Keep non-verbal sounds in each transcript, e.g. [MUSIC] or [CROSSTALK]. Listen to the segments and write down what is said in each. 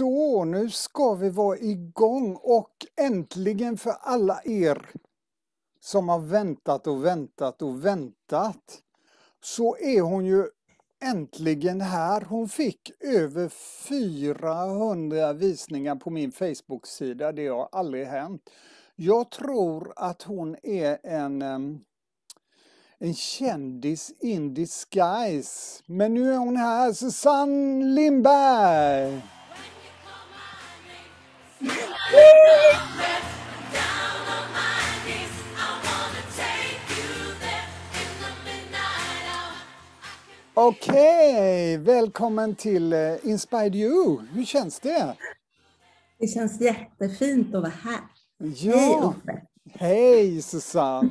Så, nu ska vi vara igång och äntligen för alla er som har väntat och väntat och väntat så är hon ju äntligen här. Hon fick över 400 visningar på min Facebook-sida. Det har aldrig hänt. Jag tror att hon är en, en kändis in disguise. Men nu är hon här, Susanne Lindberg! Okej, okay. välkommen till eh, Inspired You. Hur känns det? Det känns jättefint att vara här. Ja. Hej Uffe! Hej Susanne!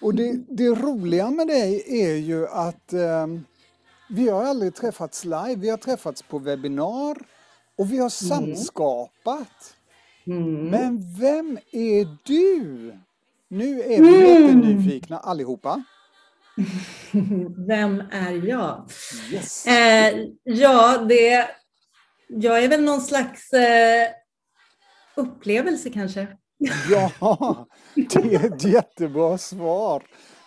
Och det, det, roliga med dig är ju att eh, vi har aldrig träffats live. Vi har träffats på webbinar och vi har mm. samskapat. Mm. Men vem är du? Nu är vi mm. jättenyfikna allihopa. [LAUGHS] Vem är jag? Yes. Eh, ja, det, jag är väl någon slags eh, upplevelse kanske. [LAUGHS] Ja, det är ett jättebra svar.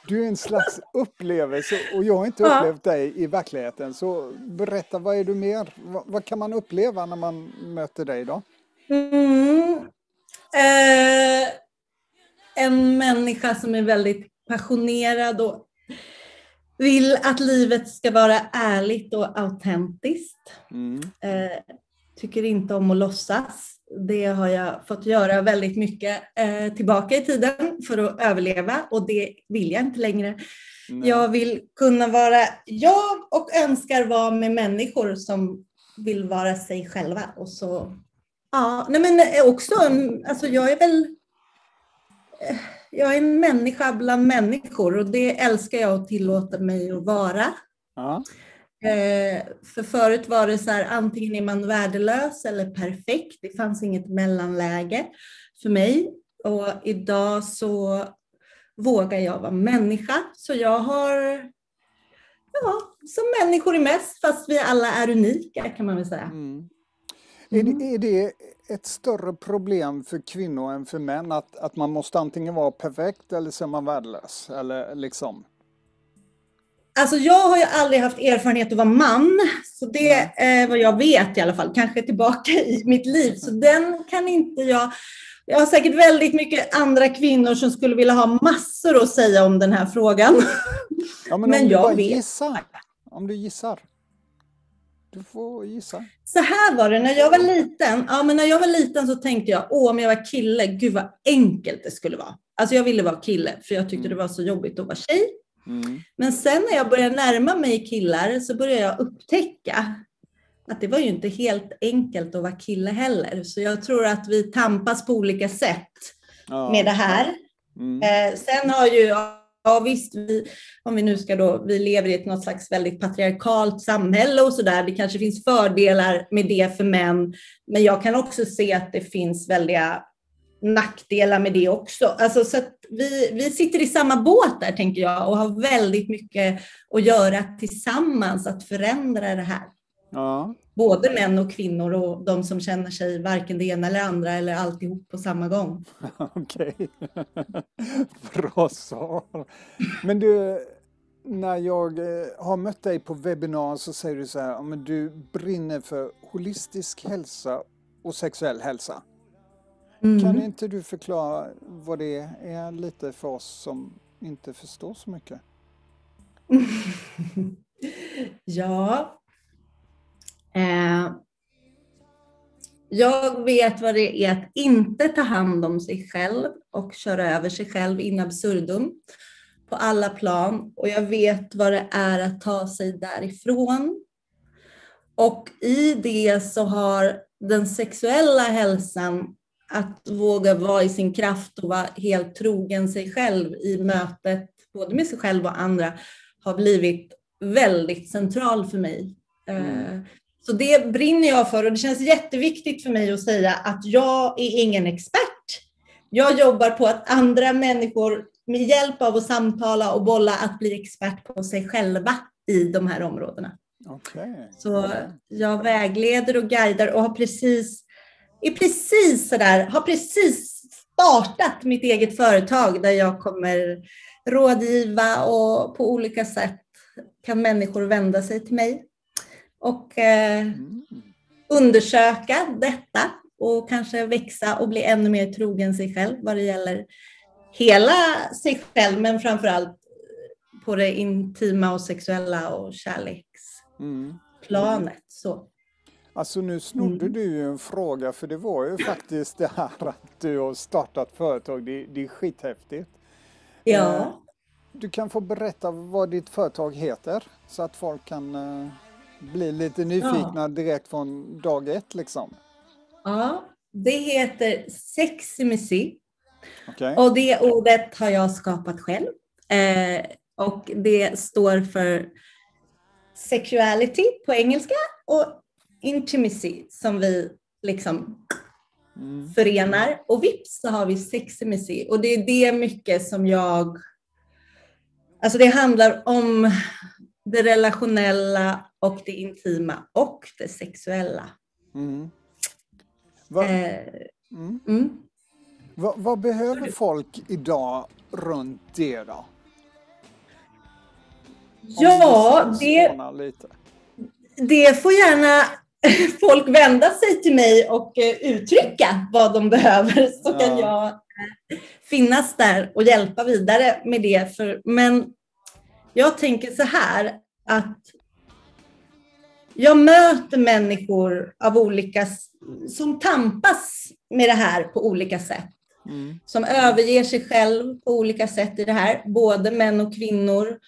Du är en slags upplevelse och jag har inte ja. upplevt dig i verkligheten. Så berätta, vad är du mer? Vad, vad kan man uppleva när man möter dig då? Mm. Eh, en människa som är väldigt passionerad och vill att livet ska vara ärligt och autentiskt. Mm. Eh, tycker inte om att låtsas. Det har jag fått göra väldigt mycket eh, tillbaka i tiden för att överleva och det vill jag inte längre. Nej. Jag vill kunna vara jag och önskar vara med människor som vill vara sig själva. Och så, ja, nej men också, alltså jag är väl eh, jag är en människa bland människor och det älskar jag att tillåta mig att vara. Ja. Eh, för förut var det så här, antingen är man värdelös eller perfekt. Det fanns inget mellanläge för mig. Och idag så vågar jag vara människa. Så jag har, ja, som människor är mest, fast vi alla är unika kan man väl säga. Mm. Mm. Är, det, är det ett större problem för kvinnor än för män att, att man måste antingen vara perfekt eller så är man värdelös? Eller liksom? Alltså jag har ju aldrig haft erfarenhet av att vara man, så det är vad jag vet i alla fall, kanske tillbaka i mitt liv. Så den kan inte jag... Jag har säkert väldigt mycket andra kvinnor som skulle vilja ha massor att säga om den här frågan. Ja, men, men jag vet. Gissar, om du gissar. Du får gissa. Så här var det när jag var liten. Ja, men när jag var liten så tänkte jag, åh, om jag var kille, gud vad enkelt det skulle vara. Alltså jag ville vara kille, för jag tyckte mm. det var så jobbigt att vara tjej. Mm. Men sen när jag började närma mig killar så började jag upptäcka att det var ju inte helt enkelt att vara kille heller. Så jag tror att vi tampas på olika sätt ja. med det här. Mm. Eh, sen har ju ja visst, vi, om vi nu ska då, vi lever i ett något slags väldigt patriarkalt samhälle och sådär. Det kanske finns fördelar med det för män, men jag kan också se att det finns väldiga nackdelar med det också. Alltså, så vi, vi sitter i samma båt där, tänker jag, och har väldigt mycket att göra tillsammans att förändra det här. Ja. Både män och kvinnor och de som känner sig varken det ena eller andra eller alltihop på samma gång. [LAUGHS] Okej, [LAUGHS] bra svar. Men du, när jag eh, har mött dig på webbinar så säger du så här, men du brinner för holistisk hälsa och sexuell hälsa. Mm. Kan inte du förklara vad det är lite för oss som inte förstår så mycket? [LAUGHS] ja, Eh, jag vet vad det är att inte ta hand om sig själv och köra över sig själv in absurdum på alla plan. Och jag vet vad det är att ta sig därifrån. Och i det så har den sexuella hälsan att våga vara i sin kraft och vara helt trogen sig själv i mötet både med sig själv och andra har blivit väldigt central för mig. Eh, mm. Så det brinner jag för och det känns jätteviktigt för mig att säga att jag är ingen expert. Jag jobbar på att andra människor med hjälp av att samtala och bolla att bli expert på sig själva i de här områdena. Okay. Så jag vägleder och guidar och har precis, är precis sådär, har precis startat mitt eget företag där jag kommer rådgiva och på olika sätt kan människor vända sig till mig och eh, mm. undersöka detta och kanske växa och bli ännu mer trogen sig själv vad det gäller hela sig själv, men framför allt på det intima och sexuella och kärleksplanet. Mm. Så. Alltså nu snodde mm. du ju en fråga, för det var ju faktiskt det här att du har startat företag. Det, det är skithäftigt. Ja. Eh, du kan få berätta vad ditt företag heter så att folk kan uh, bli lite nyfikna ja. direkt från dag ett liksom. Ja, det heter Seximisi. Okay. Och det ordet har jag skapat själv. Eh, och det står för sexuality på engelska och intimacy som vi liksom mm. förenar. Och vips så har vi seximisi. Och det är det mycket som jag Alltså det handlar om det relationella och det intima och det sexuella. Mm. Va, eh, mm. Mm. Va, vad behöver folk idag runt det då? Ja, det, det får gärna [LAUGHS] folk vända sig till mig och eh, uttrycka vad de behöver så ja. kan jag finnas där och hjälpa vidare med det. För, men jag tänker så här att jag möter människor av olika, som tampas med det här på olika sätt. Mm. Som överger sig själv på olika sätt i det här, både män och kvinnor.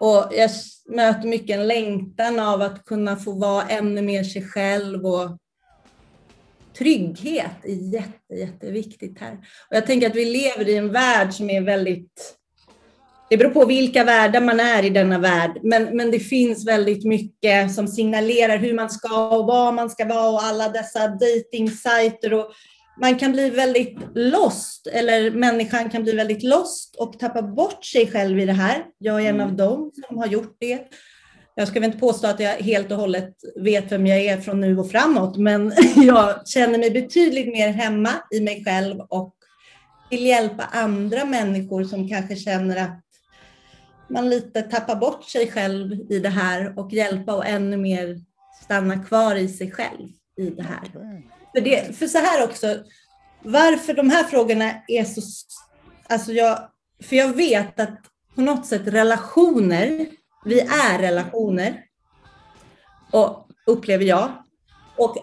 Och jag möter mycket en längtan av att kunna få vara ännu mer sig själv och trygghet är jätte, jätteviktigt här. Och jag tänker att vi lever i en värld som är väldigt det beror på vilka världar man är i denna värld, men, men det finns väldigt mycket som signalerar hur man ska och vad man ska vara och alla dessa dejtingsajter och man kan bli väldigt lost, eller människan kan bli väldigt lost och tappa bort sig själv i det här. Jag är en av mm. dem som har gjort det. Jag ska väl inte påstå att jag helt och hållet vet vem jag är från nu och framåt, men [LAUGHS] jag känner mig betydligt mer hemma i mig själv och vill hjälpa andra människor som kanske känner att man lite tappar bort sig själv i det här och hjälpa och ännu mer stanna kvar i sig själv i det här. För, det, för så här också, varför de här frågorna är så... Alltså jag, för jag vet att på något sätt relationer, vi är relationer, och upplever jag. Och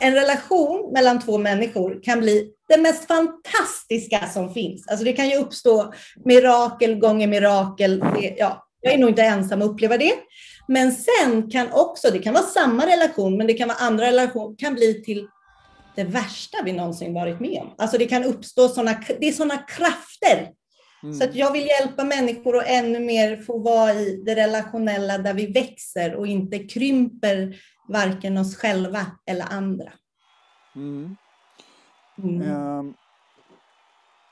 en relation mellan två människor kan bli det mest fantastiska som finns. Alltså det kan ju uppstå mirakel gånger mirakel. Det, ja, jag är nog inte ensam att uppleva det. Men sen kan också, det kan vara samma relation, men det kan vara andra relationer, kan bli till det värsta vi någonsin varit med om. Alltså det kan uppstå sådana, det är sådana krafter. Mm. Så att jag vill hjälpa människor att ännu mer få vara i det relationella där vi växer och inte krymper varken oss själva eller andra. Mm. Mm. Ehm,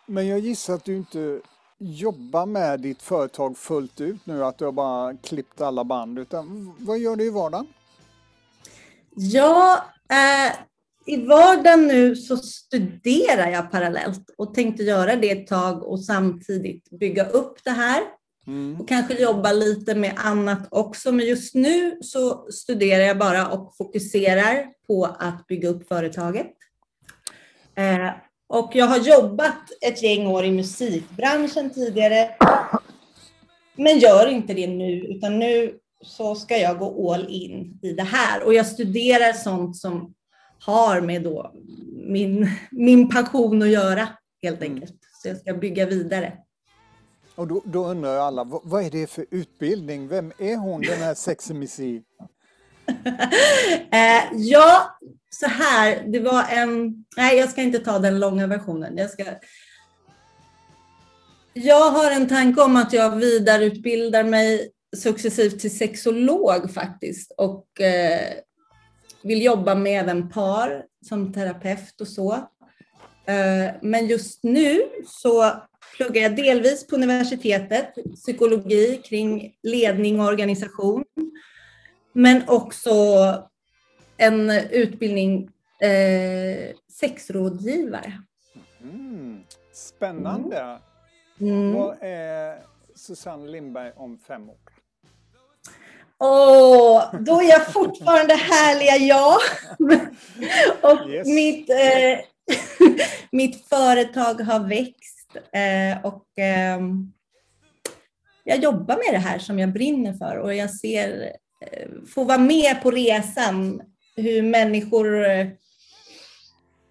men jag gissar att du inte jobbar med ditt företag fullt ut nu, att du har bara klippt alla band, utan vad gör du i vardagen? Ja, eh, i vardagen nu så studerar jag parallellt och tänkte göra det ett tag och samtidigt bygga upp det här. Mm. Och kanske jobba lite med annat också, men just nu så studerar jag bara och fokuserar på att bygga upp företaget. Eh, och jag har jobbat ett gäng år i musikbranschen tidigare, men gör inte det nu, utan nu så ska jag gå all in i det här. Och jag studerar sånt som har med då min, min passion att göra, helt mm. enkelt. Så jag ska bygga vidare. Och då, då undrar alla, vad, vad, är det för utbildning? Vem är hon, den här sexy [LAUGHS] eh, ja, så här, det var en... Nej, jag ska inte ta den långa versionen. Jag, ska, jag har en tanke om att jag vidareutbildar mig successivt till sexolog faktiskt och eh, vill jobba med även par som terapeut och så. Eh, men just nu så pluggar jag delvis på universitetet psykologi kring ledning och organisation Men också en utbildning eh, sexrådgivare. Mm. Spännande. Mm. Vad är Susanne Lindberg om fem år? Åh, då är jag fortfarande härliga jag. och Yes. mitt, eh, [LAUGHS] mitt företag har växt eh, och ehm, jag jobbar med det här som jag brinner för och jag ser, eh, får vara med på resan hur människor eh,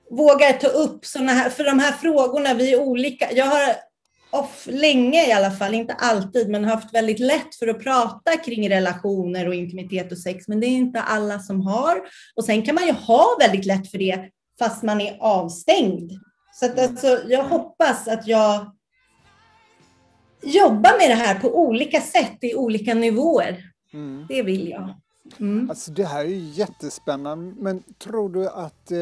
vågar ta upp sådana här, för de här frågorna, vi är olika. Jag har off, länge i alla fall, inte alltid, men haft väldigt lätt för att prata kring relationer och intimitet och sex, men det är inte alla som har. Och sen kan man ju ha väldigt lätt för det fast man är avstängd. Så att alltså, jag hoppas att jag jobbar med det här på olika sätt i olika nivåer. Mm. Det vill jag. Mm. Alltså det här är ju jättespännande, men tror du att... Eh,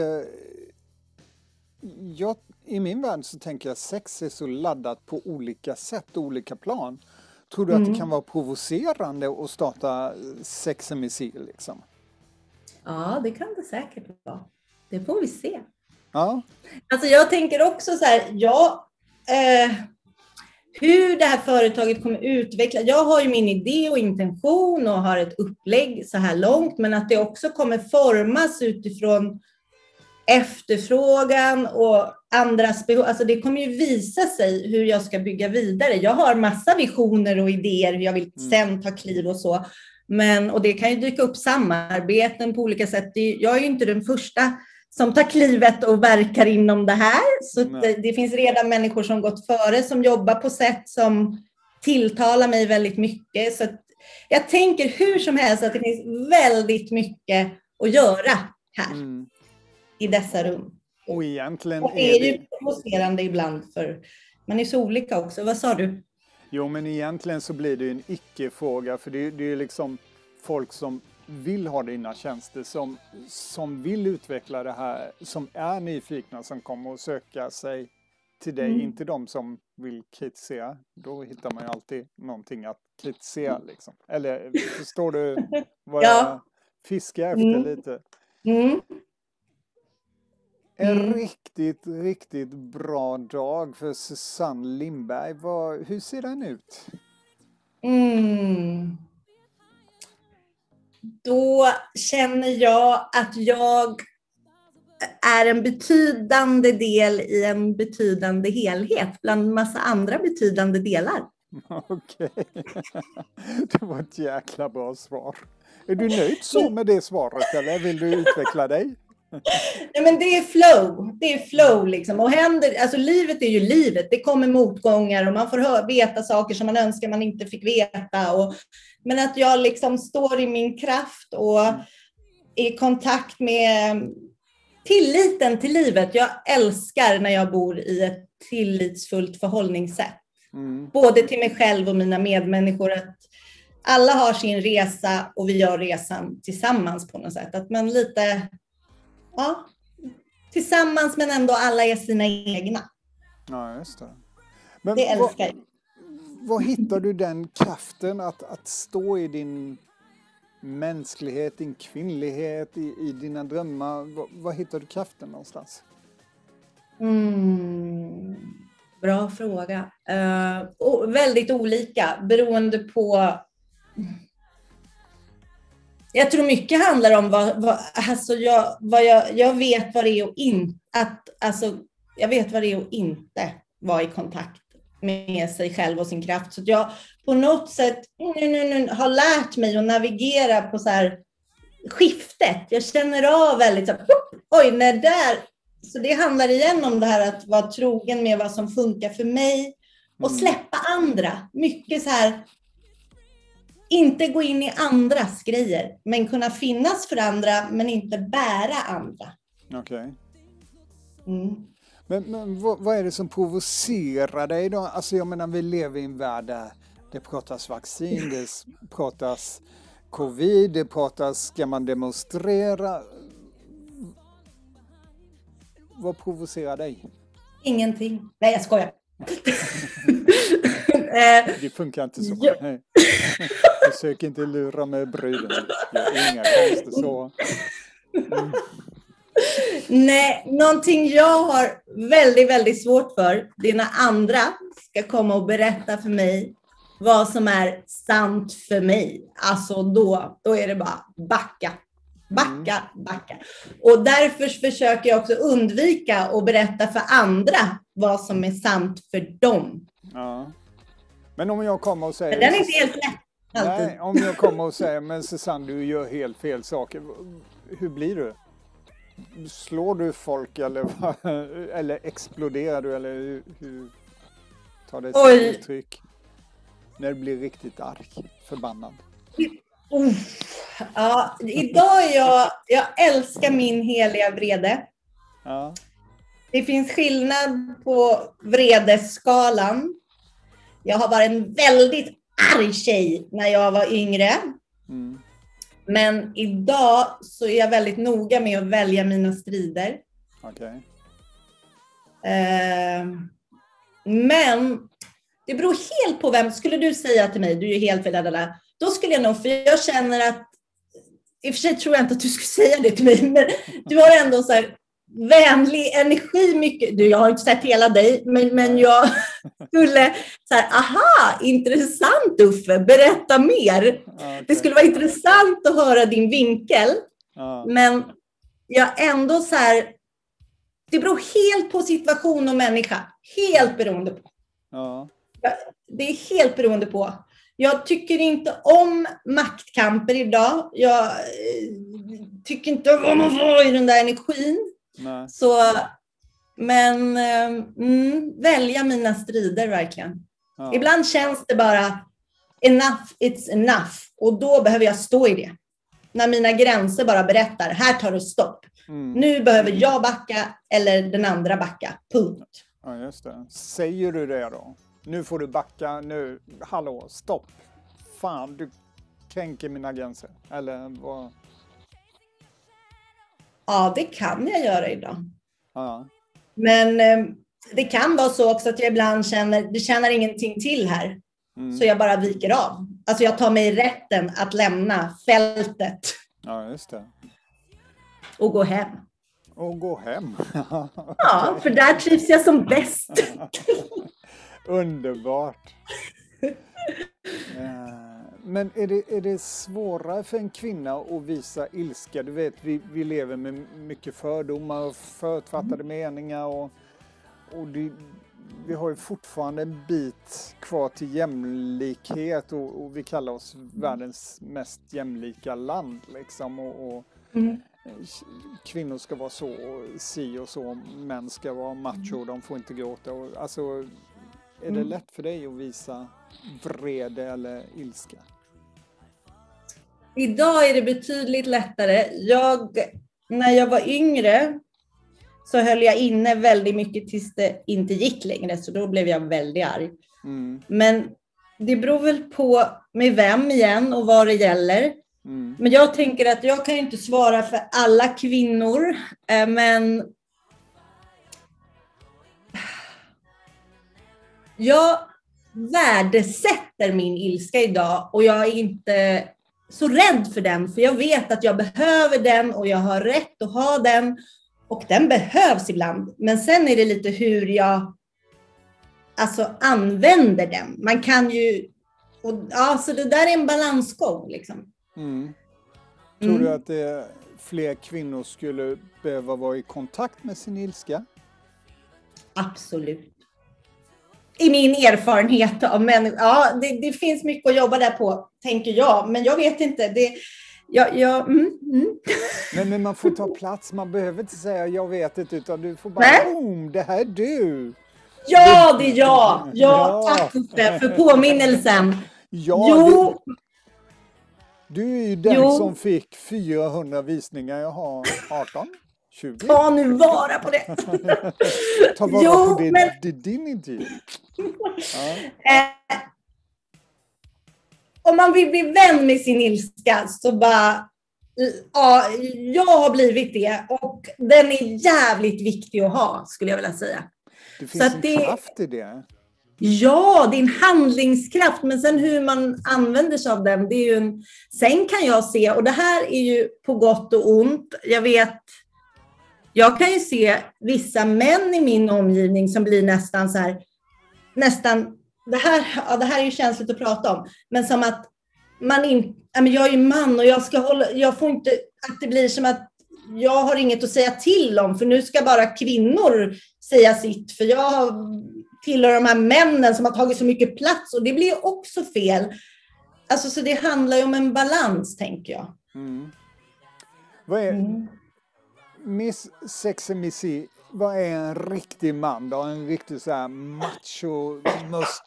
jag, I min värld så tänker jag sex är så laddat på olika sätt, olika plan. Tror du att det Mm. kan vara provocerande att starta sex and missil liksom? Ja, det kan det säkert vara. Det får vi se. Ja, Alltså jag tänker också så här, ja, eh, hur det här företaget kommer utvecklas. Jag har ju min idé och intention och har ett upplägg så här långt, men att det också kommer formas utifrån efterfrågan och andras behov. Alltså det kommer ju visa sig hur jag ska bygga vidare. Jag har massa visioner och idéer hur jag vill Mm. sen ta kliv och så. Men, och det kan ju dyka upp samarbeten på olika sätt. Jag är ju inte den första som tar klivet och verkar inom det här. Så det, det finns redan människor som gått före som jobbar på sätt som tilltalar mig väldigt mycket. Så jag tänker hur som helst att det finns väldigt mycket att göra här mm. i dessa rum. Och egentligen Och det är är ju det... provocerande ibland för man är så olika också. Vad sa du? Jo, men egentligen så blir det ju en icke-fråga, för det, är- det är ju liksom folk som vill ha dina tjänster, som, som vill utveckla det här, som är nyfikna, som kommer att söka sig till dig, Mm. inte de som vill kritisera. Då hittar man ju alltid någonting att kritisera liksom. Eller förstår du [LAUGHS] vad Ja. jag fiskar efter Mm. lite? Mm. En Mm. riktigt, riktigt bra dag för Susanne Lindberg. Vad, hur ser den ut? Mm. Då känner jag att jag är en betydande del i en betydande helhet bland massa andra betydande delar. [LAUGHS] Okej. [LAUGHS] Det var ett jäkla bra svar. Är du nöjd så med det svaret eller vill du utveckla dig? Nej, men det är flow. Det är flow liksom. Och händer, alltså livet är ju livet. Det kommer motgångar och man får veta saker som man önskar man inte fick veta. Och, men att jag liksom står i min kraft och i kontakt med tilliten till livet. Jag älskar när jag bor i ett tillitsfullt förhållningssätt. Mm. Både till mig själv och mina medmänniskor. Att alla har sin resa och vi gör resan tillsammans på något sätt. Att man lite, ja, tillsammans men ändå alla är sina egna. Ja, just det. Men Det vad, älskar jag. vad hittar du den kraften att, att stå i din mänsklighet, din kvinnlighet, i, i dina drömmar? Vad, vad hittar du kraften någonstans? Mm, bra fråga. Och väldigt olika beroende på... Jag tror mycket handlar om vad, vad, alltså jag, vad jag, jag vet vad det är och inte... Att, alltså, jag vet vad det är att inte vara i kontakt med sig själv och sin kraft. Så jag på något sätt nu, nu, nu, har lärt mig att navigera på så här skiftet. Jag känner av väldigt så här, oj, när där så det handlar igen om det här att vara trogen med vad som funkar för mig och Mm. släppa andra. Mycket så här, inte gå in i andras grejer, men kunna finnas för andra, men inte bära andra. Okej. Mm. Men, men vad, vad är det som provocerar dig då? Alltså jag menar vi lever i en värld där det pratas vaccin, det pratas covid, det pratas ska man demonstrera. Vad provocerar dig? Ingenting. Nej, jag skojar. [LAUGHS] [LAUGHS] Eh, Det funkar inte så. Ja. Nej. [LAUGHS] Försök inte lura med bruden. Är inga konstigt så. Mm. Nej, någonting jag har väldigt, väldigt svårt för, det är när andra ska komma och berätta för mig vad som är sant för mig. Alltså då, då är det bara backa, backa, backa. Och därför försöker jag också undvika att berätta för andra vad som är sant för dem. Ja. Men om jag kommer och säger... Men den är inte helt lätt. Alltid. Nej, om jag kommer och säger men Susanne du gör helt fel saker. Hur blir du? Slår du folk eller, [LAUGHS] eller exploderar du eller hur, hur tar det sig uttryck? När du blir riktigt arg, förbannad. Uff. Ja, idag är jag, jag älskar min heliga vrede. Ja, Det finns skillnad på vredesskalan. Jag har varit en väldigt arg tjej när jag var yngre. mm, Men idag så är jag väldigt noga med att välja mina strider. okej. Eh, Men det beror helt på vem. Skulle du säga till mig, du är helt fel, då skulle jag nog, för jag känner att, i och för sig tror jag inte att du skulle [LAUGHS] säga det till mig, men du har ändå så här vänlig energi mycket. Du, jag har inte sett hela dig, men, men jag [LAUGHS] skulle så här, aha, intressant Uffe, berätta mer. Okej. Det skulle vara intressant att höra din vinkel. Ja, Men jag ändå så här, det beror helt på situation och människa. Helt beroende på. ja, Det är helt beroende på. Jag tycker inte om maktkamper idag. Jag eh, tycker inte om att vara i den där energin. Nej, Så, men eh, mm, välja mina strider verkligen. ja, Ibland känns det bara enough, it's enough. Och då behöver jag stå i det. När mina gränser bara berättar, här tar det stopp. mm, Nu behöver jag backa eller den andra backa. Punkt. ja, just det. Säger du det då? Nu får du backa, nu, hallå, stopp. Fan, du kränker mina gränser. Eller vad? Ja, det kan jag göra idag. Ja, Men eh, det kan vara så också att jag ibland känner, det tjänar ingenting till här. mm, Så jag bara viker av. Alltså jag tar mig rätten att lämna fältet ja just det. och gå hem. Och gå hem. [LAUGHS] Ja, för där trivs jag som bäst. [LAUGHS] Underbart. [LAUGHS] Eh, Men är det, är det svårare för en kvinna att visa ilska? Du vet, vi, vi lever med mycket fördomar och förutfattade meningar och, och det, vi har ju fortfarande en bit kvar till jämlikhet och, och vi kallar oss världens mest jämlika land liksom. Och, och Mm. kvinnor ska vara så och si och så, män ska vara macho, de får inte gråta. Och, alltså, är det Mm. lätt för dig att visa vrede eller ilska? Idag är det betydligt lättare. Jag, när jag var yngre så höll jag inne väldigt mycket tills det inte gick längre, så då blev jag väldigt arg. Mm, Men det beror väl på med vem igen och vad det gäller. mm, Men jag tänker att jag kan inte svara för alla kvinnor, eh, men jag värdesätter min ilska idag och jag är inte så rädd för den, för jag vet att jag behöver den och jag har rätt att ha den och den behövs ibland. Men sen är det lite hur jag alltså, använder den. Man kan ju, och, ja, så det där är en balansgång liksom. mm. Tror du Mm. att det, fler kvinnor skulle behöva vara i kontakt med sin ilska? Absolut. I min erfarenhet av människor. Ja, det, det finns mycket att jobba där på, tänker jag. Men jag vet inte. Det, jag, jag, mm, mm. Nej, men man får ta plats, man behöver inte säga jag vet inte, utan du får bara Nej. boom, det här är du! Ja, det är jag. Ja, Ja. tack Uffe för påminnelsen. Ja, Jo, du, du är ju den Jo. som fick 400 visningar, jag har 18, 20. ta nu vara på det. [LAUGHS] Ta vara Jo, på det, men- det är din intervju. [LAUGHS] Ja. Eh, om man vill bli vän med sin ilska så bara, ja, jag har blivit det och den är jävligt viktig att ha skulle jag vilja säga. Det finns att en det- kraft i det. Ja, din handlingskraft, men sen hur man använder sig av den, det är ju en... Sen kan jag se, och det här är ju på gott och ont, jag vet, jag kan ju se vissa män i min omgivning som blir nästan så här, nästan, det här, ja, det här är ju känsligt att prata om, men som att man inte, jag är ju man och jag ska hålla, jag får inte, att det blir som att jag har inget att säga till om, för nu ska bara kvinnor säga sitt, för jag tillhör de här männen som har tagit så mycket plats och det blir också fel. Alltså, så det handlar ju om en balans, tänker jag. Mm. Vad är, mm. Miss Sexy vad är en riktig man då? En riktig så här macho, must,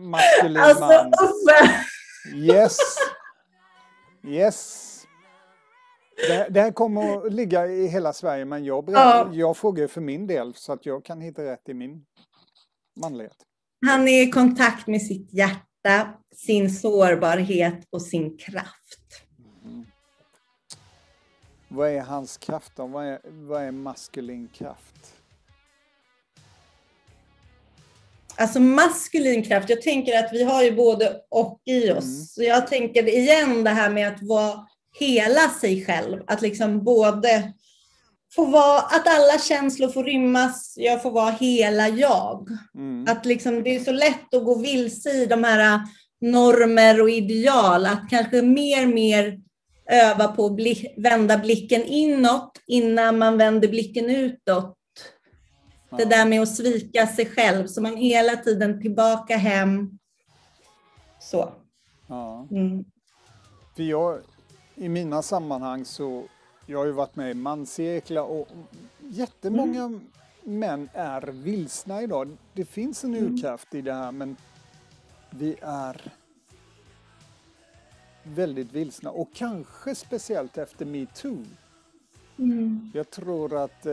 maskulin alltså, man? Uffe! Yes. Yes. Det, det, här kommer att ligga i hela Sverige, men jag, ja. jag frågar för min del så att jag kan hitta rätt i min manlighet. Han är i kontakt med sitt hjärta, sin sårbarhet och sin kraft. Vad är hans kraft då? Vad är, vad är maskulin kraft? Alltså maskulin kraft, jag tänker att vi har ju både och i oss. Mm. Så jag tänker igen det här med att vara hela sig själv. Att liksom både få vara, att alla känslor får rymmas, jag får vara hela jag. Mm. Att liksom, det är så lätt att gå vilse i de här normer och ideal, att kanske mer mer öva på att bli, vända blicken inåt innan man vänder blicken utåt. Det där med att svika sig själv, så man hela tiden tillbaka hem. Så. Ja. Mm. För jag, i mina sammanhang så, jag har ju varit med i manscirklar och jättemånga mm. män är vilsna idag. Det finns en mm. urkraft i det här men vi är väldigt vilsna och kanske speciellt efter metoo. Mm. Jag tror att eh,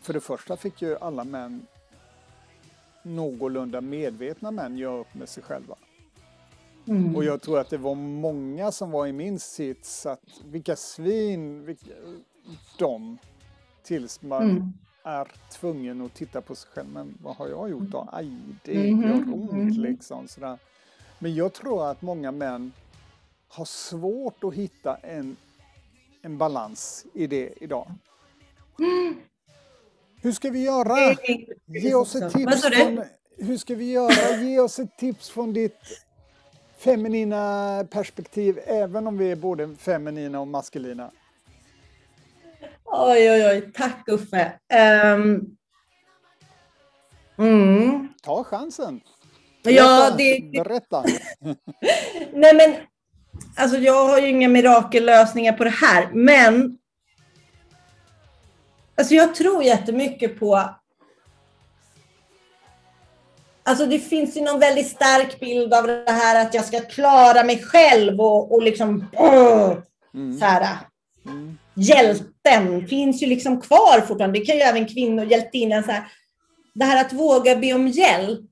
för det första fick ju alla män någorlunda medvetna män göra upp med sig själva. Mm. Och jag tror att det var många som var i min sits att vilka svin, vilka, de, tills man mm. är tvungen att titta på sig själv. Men vad har jag gjort då? Aj, det mm. gör ont mm. liksom. Sådär. Men jag tror att många män har svårt att hitta en, en balans i det idag. Mm. Hur ska vi göra? Ge oss ett tips. Från, hur ska vi göra? Ge oss ett tips från ditt feminina perspektiv, även om vi är både feminina och maskulina. Oj, oj, oj. Tack Uffe. Um, mm. Ta chansen. Berätta. Ja, det... Berätta. [LAUGHS] Nej, men alltså jag har ju inga mirakellösningar på det här, men alltså jag tror jättemycket på Alltså det finns ju någon väldigt stark bild av det här att jag ska klara mig själv och, och liksom... mm. så här, mm. Hjälten finns ju liksom kvar fortfarande. Det kan ju även kvinnor, hjältinnan, så här. Det här att våga be om hjälp.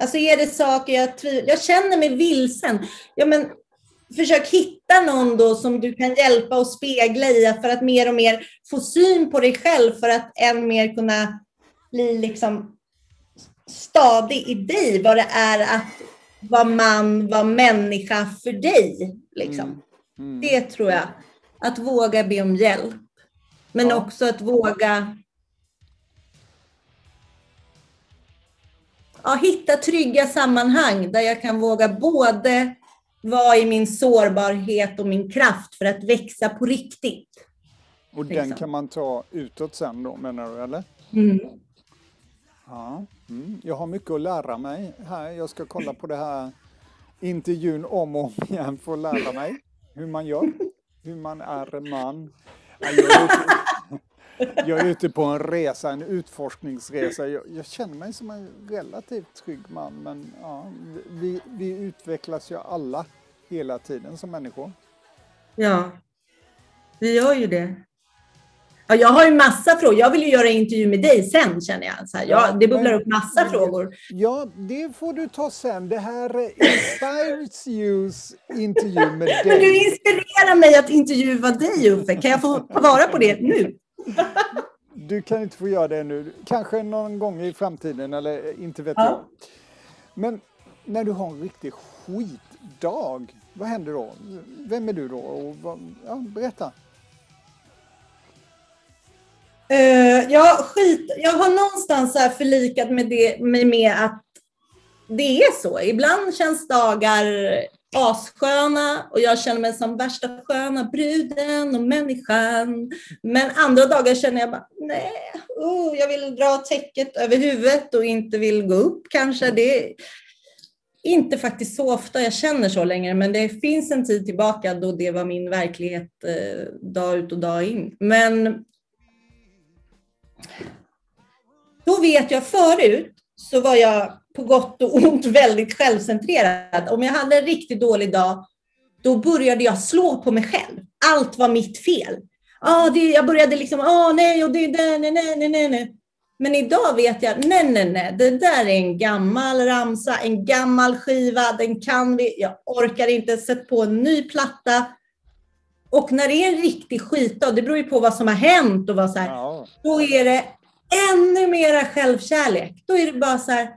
Alltså är det saker jag tvivlar... Jag känner mig vilsen. Ja, men försök hitta någon då som du kan hjälpa och spegla i för att mer och mer få syn på dig själv för att än mer kunna bli liksom stadig i dig vad det är att vara man, vara människa för dig. Liksom. Mm. Mm. Det tror jag. Att våga be om hjälp. Men ja. också att våga ja, hitta trygga sammanhang där jag kan våga både vara i min sårbarhet och min kraft för att växa på riktigt. Och den kan man ta utåt sen då menar du eller? Mm. Ja, mm. Jag har mycket att lära mig här. Jag ska kolla på det här intervjun om och om igen för att lära mig hur man gör, hur man är man. Jag är ute, [LAUGHS] jag är ute på en resa, en utforskningsresa. Jag, jag, känner mig som en relativt trygg man men ja, vi, vi utvecklas ju alla hela tiden som människor. Ja, vi gör ju det. Ja, jag har ju massa frågor. Jag vill ju göra intervju med dig sen känner jag. Så här, ja, det bubblar upp massa men, frågor. Ja, det får du ta sen. Det här Inspires Yous intervju med dig. Men du inspirerar mig att intervjua dig Uffe. Kan jag få vara på det nu? du kan inte få göra det nu. Kanske någon gång i framtiden eller inte vet Ja. jag. Men när du har en riktig skitdag, vad händer då? Vem är du då? Och vad, ja, berätta. Eh, uh, ja, skit. Jag har någonstans så här förlikat med det, mig med att det är så. Ibland känns dagar assköna och jag känner mig som värsta sköna bruden och människan. Men andra dagar känner jag bara, nej, oh, jag vill dra täcket över huvudet och inte vill gå upp kanske. Det är inte faktiskt så ofta jag känner så längre, men det finns en tid tillbaka då det var min verklighet eh, dag ut och dag in. Men då vet jag förut så var jag på gott och ont [LAUGHS] väldigt självcentrerad. Om jag hade en riktigt dålig dag, då började jag slå på mig själv. Allt var mitt fel. Ah, det, jag började liksom, ah, nej, och det nej, nej, nej, nej, nej. Men idag vet jag, nej, nej, nej, det där är en gammal ramsa, en gammal skiva, den kan vi, jag orkar inte, sätt på en ny platta. Och när det är en riktig skitdag, det beror ju på vad som har hänt och vad så här, Ja, då är det ännu mera självkärlek. Då är det bara så här,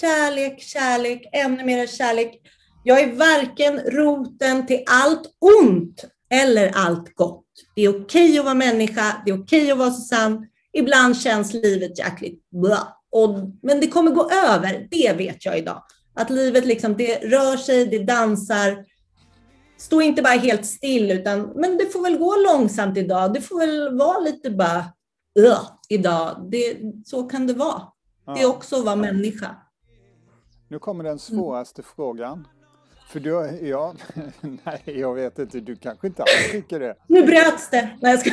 kärlek, kärlek, ännu mera kärlek. Jag är varken roten till allt ont eller allt gott. Det är okej att vara människa, det är okej att vara Susanne. Ibland känns livet jäkligt bra. Och, men det kommer gå över, det vet jag idag. Att livet liksom, det rör sig, det dansar. Stå inte bara helt still, utan men det får väl gå långsamt idag. Det får väl vara lite bara "Ugh", idag. Det, så kan det vara. Det är ja. också att vara människa. Nu kommer den svåraste frågan. För du, ja, [LAUGHS] nej jag vet inte, du kanske inte alls tycker det. Nu bröts det. Nej, jag ska...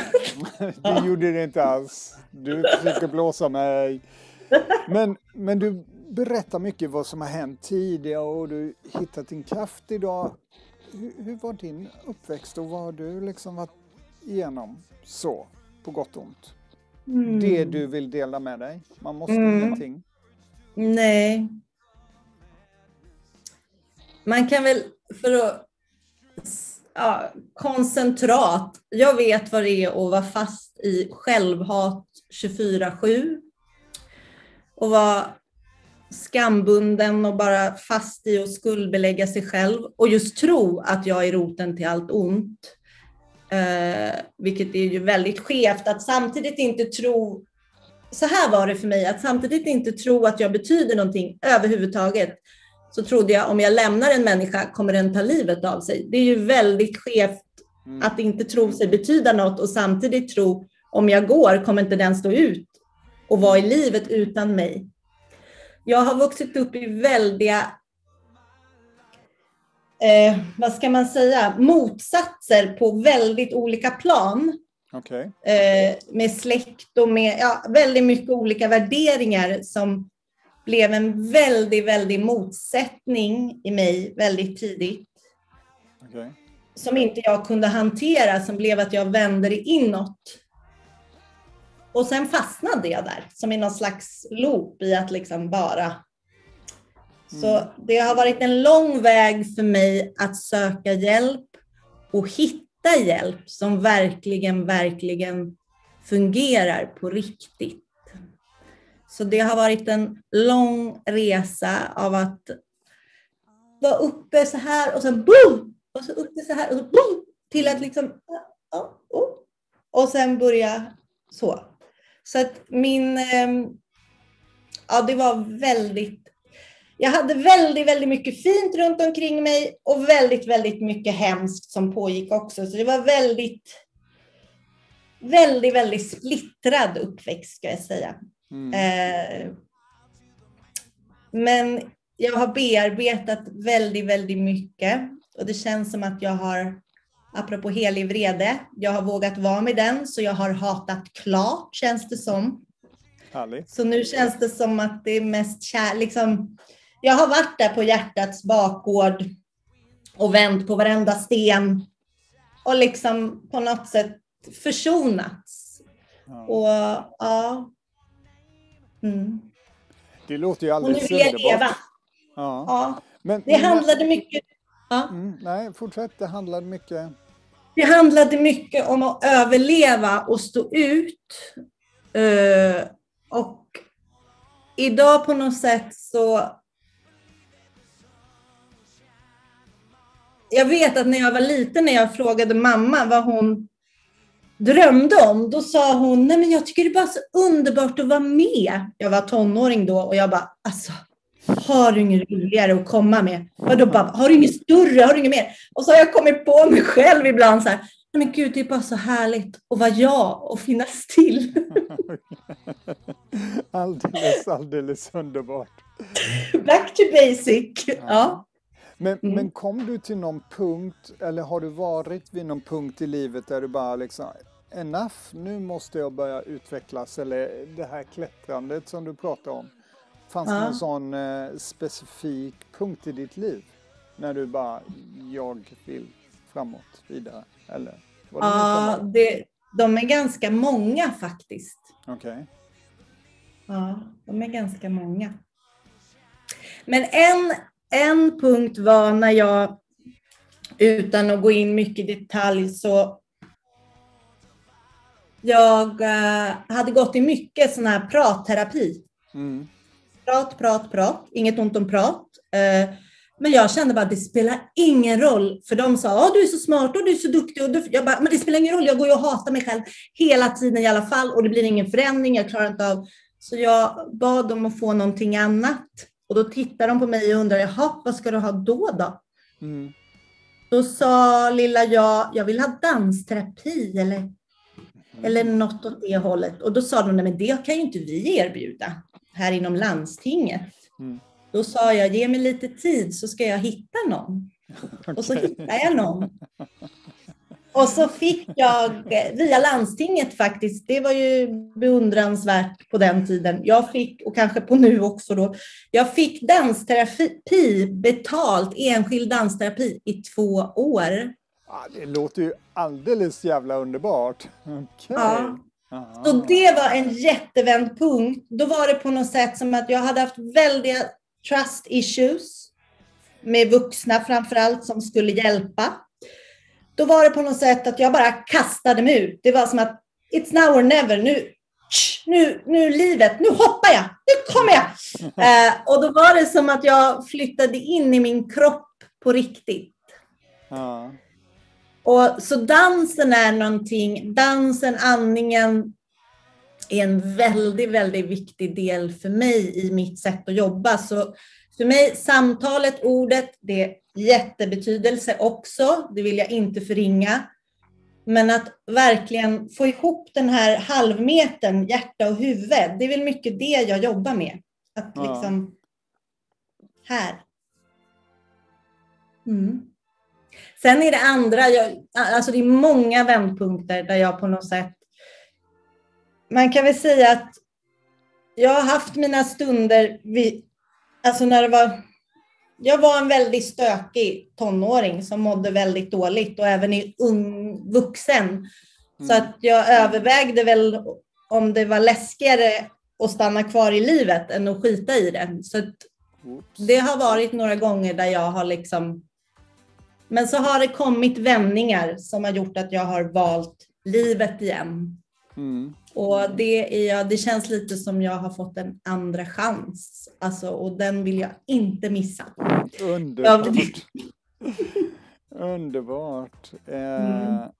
[LAUGHS] Du gjorde det inte alls. Du försöker blåsa mig. Men, men du berättar mycket vad som har hänt tidigare och du hittat din kraft idag. Hur, hur var din uppväxt och vad har du liksom varit igenom så, på gott och ont? Det du vill dela med dig? Man måste Mm. ingenting. Nej. Man kan väl, för att... Ja, koncentrat. Jag vet vad det är att vara fast i självhat 24-7. Och vara skambunden och bara fast i att skuldbelägga sig själv. Och just tro att jag är roten till allt ont. Eh, vilket är ju väldigt skevt att samtidigt inte tro så här var det för mig, att samtidigt inte tro att jag betyder någonting överhuvudtaget, så trodde jag om jag lämnar en människa kommer den ta livet av sig. Det är ju väldigt skevt Mm. att inte tro sig betyda något och samtidigt tro om jag går kommer inte den stå ut och vara i livet utan mig. Jag har vuxit upp i väldiga, eh, vad ska man säga, motsatser på väldigt olika plan Okej. eh, med släkt och med ja, väldigt mycket olika värderingar som blev en väldigt, väldigt motsättning i mig väldigt tidigt. okej. Som inte jag kunde hantera, som blev att jag vände det inåt. Och sen fastnade jag där, som i någon slags loop i att liksom bara... Så det har varit en lång väg för mig att söka hjälp och hitta hjälp som verkligen, verkligen fungerar på riktigt. Så det har varit en lång resa av att vara uppe så här och sen boom! Och så uppe så här och så boom! Till att liksom... oh. Och sen börja så. Så att min... Ehm, ja, det var väldigt... Jag hade väldigt, väldigt mycket fint runt omkring mig och väldigt, väldigt mycket hemskt som pågick också. Så det var väldigt, väldigt, väldigt splittrad uppväxt ska jag säga. Mm. Eh, men jag har bearbetat väldigt, väldigt mycket och det känns som att jag har, apropå helig vrede, jag har vågat vara med den så jag har hatat klart känns det som. Härligt. Så nu känns det som att det är mest kär, liksom, jag har varit där på hjärtats bakgård och vänt på varenda sten och liksom på något sätt försonats. Ja. Och ja. Mm. Det låter ju Och nu alldeles vill jag leva. underbart. Ja. Ja, Men, det handlade mycket, ja, Mm, nej, fortsätt. Det handlade mycket... det handlade mycket om att överleva och stå ut. Uh, och idag på något sätt så... Jag vet att när jag var liten, när jag frågade mamma vad hon drömde om, då sa hon, nej men jag tycker det är bara så underbart att vara med. Jag var tonåring då och jag bara, alltså, har du inget roligare att komma med? Vadå, bara, har du inget större? Har du inget mer? Och så har jag kommit på mig själv ibland så här, nej men gud, det är bara så härligt att vara jag och finnas till. [LAUGHS] alldeles, alldeles underbart. Back to basic. Ja. Ja. Men, mm. men kom du till någon punkt, eller har du varit vid någon punkt i livet där du bara liksom, enough, nu måste jag börja utvecklas, eller det här klättrandet som du pratar om. Fanns det någon sån eh, specifik punkt i ditt liv? När du bara, jag vill framåt, vidare, eller? ja, det, de är ganska många faktiskt. Okej. Okay. Ja, de är ganska många. Men en, en punkt var när jag, utan att gå in mycket i detalj, så jag uh, hade gått i mycket sån här pratterapi. Mm. Prat, prat, prat. Inget ont om prat. Uh, men jag kände bara att det spelar ingen roll. För de sa, du är så smart och du är så duktig. Och du... Jag bara, men det spelar ingen roll. Jag går ju och hatar mig själv hela tiden i alla fall. Och det blir ingen förändring. Jag klarar inte av. Så jag bad dem att få någonting annat. Och då tittade de på mig och undrade, jaha, vad ska du ha då då? Mm. Då sa lilla jag, jag vill ha dansterapi eller, mm. eller något åt det hållet. Och då sa de, nej men det kan ju inte vi erbjuda här inom landstinget. Mm. Då sa jag, ge mig lite tid så ska jag hitta någon. [LAUGHS] Och så hittade jag någon. Och så fick jag via landstinget faktiskt, det var ju beundransvärt på den tiden. Jag fick, och kanske på nu också då, jag fick dansterapi betalt, enskild dansterapi i två år. Det låter ju alldeles jävla underbart. Okay. Ja. Så det var en jättevändpunkt. Då var det på något sätt som att jag hade haft väldiga trust issues med vuxna framför allt som skulle hjälpa. Då var det på något sätt att jag bara kastade mig ut. Det var som att it's now or never. Nu, nu, nu livet, nu hoppar jag, nu kommer jag. Eh, och då var det som att jag flyttade in i min kropp på riktigt. Ja. Och så dansen är någonting, dansen, andningen, är en väldigt, väldigt viktig del för mig i mitt sätt att jobba. Så för mig, samtalet, ordet, det är jättebetydelse också. Det vill jag inte förringa. Men att verkligen få ihop den här halvmetern, hjärta och huvud, det är väl mycket det jag jobbar med. Att liksom, ja. här. Mm. Sen är det andra, jag, alltså det är många vändpunkter där jag på något sätt man kan väl säga att jag har haft mina stunder, vid, alltså när det var, jag var en väldigt stökig tonåring som mådde väldigt dåligt och även i ung vuxen. Mm. Så att jag övervägde väl om det var läskigare att stanna kvar i livet än att skita i det. Så det har varit några gånger där jag har liksom... Men så har det kommit vändningar som har gjort att jag har valt livet igen. Mm. Och det, är, det känns lite som jag har fått en andra chans. Alltså, och den vill jag inte missa. Underbart. [LAUGHS] Underbart. Eh, mm.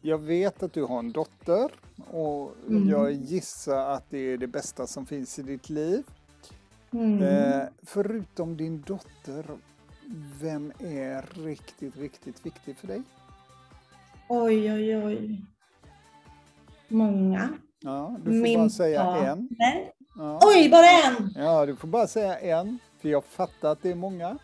Jag vet att du har en dotter och mm. jag gissar att det är det bästa som finns i ditt liv. Mm. Eh, förutom din dotter, vem är riktigt, riktigt viktig för dig? Oj, oj, oj många. Ja, du får Min bara säga en. Ja. Oj, bara en! Ja, du får bara säga en, för jag fattar att det är många.